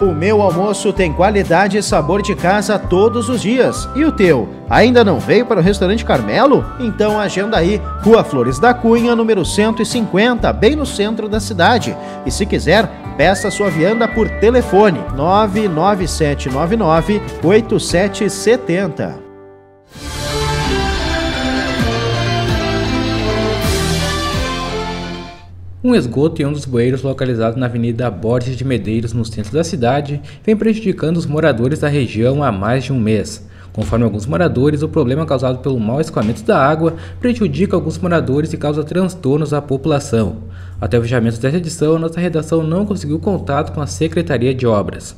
O meu almoço tem qualidade e sabor de casa todos os dias. E o teu? Ainda não veio para o restaurante Carmelo? Então agenda aí, Rua Flores da Cunha, número 150, bem no centro da cidade. E se quiser, peça sua vianda por telefone 99799 8770. Um esgoto em um dos bueiros localizado na Avenida Borges de Medeiros, no centro da cidade, vem prejudicando os moradores da região há mais de um mês. Conforme alguns moradores, o problema causado pelo mau escoamento da água prejudica alguns moradores e causa transtornos à população. Até o fechamento desta edição, nossa redação não conseguiu contato com a Secretaria de Obras.